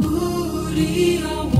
booty, I want.